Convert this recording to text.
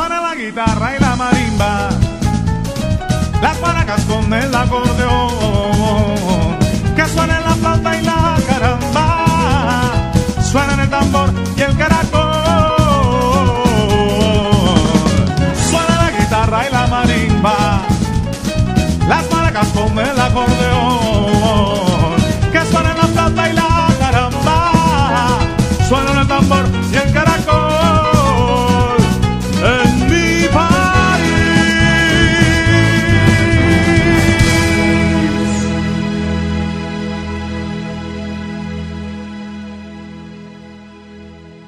para la guitarra y la marimba, las maracas con el acordeón, que suenen la flauta y la caramba, suenan el tambor y el caracol, suena la guitarra y la marimba, las maracas con el acordeón, que suenen la flauta y la caramba, suenan el tambor y el caracol.